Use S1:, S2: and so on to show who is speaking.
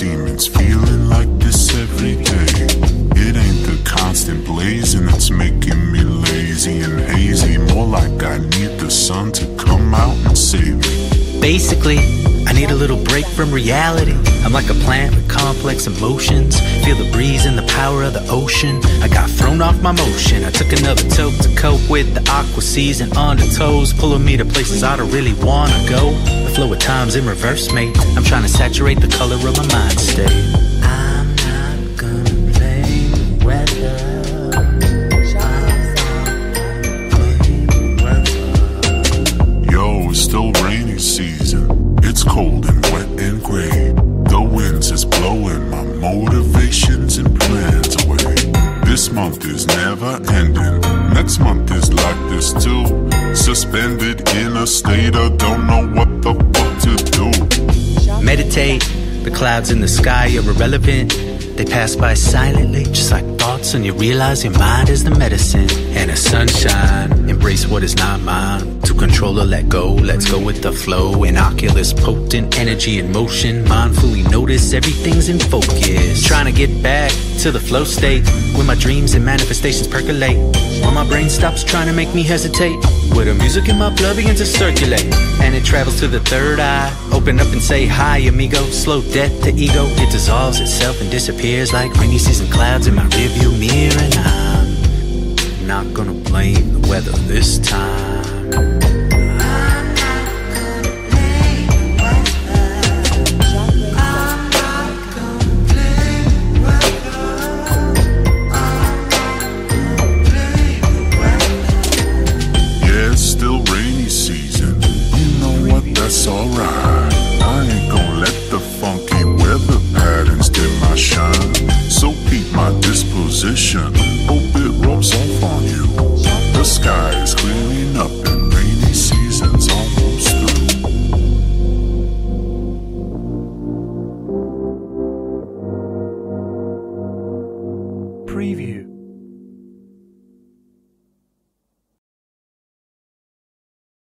S1: demons, feeling like this More like I need the sun to come out and save me.
S2: Basically, I need a little break from reality. I'm like a plant with complex emotions. Feel the breeze and the power of the ocean. I got thrown off my motion. I took another toke to cope with the aqua seas and undertows, pulling me to places I don't really wanna go. The flow of time's in reverse, mate. I'm trying to saturate the color of my mind state.
S1: It's cold and wet and gray. The winds is blowing my motivations and plans away. This month is never ending. Next month is like this too. Suspended in a state of don't know what the fuck to do.
S2: Meditate. The clouds in the sky are irrelevant. They pass by silently, just like thoughts, and you realize your mind is the medicine. And the sunshine, embrace what is not mine. To control or let go, let's go with the flow. Innocuous, potent energy in motion. Mindfully notice everything's in focus. Trying to get back to the flow state where my dreams and manifestations percolate. When my brain stops trying to make me hesitate. Where the music in my blood begins to circulate. And it travels to the third eye. Open up and say hi, amigo. Slow death to ego. It dissolves itself and disappears like rainy season clouds in my rearview mirror. And I'm not gonna blame the weather this time.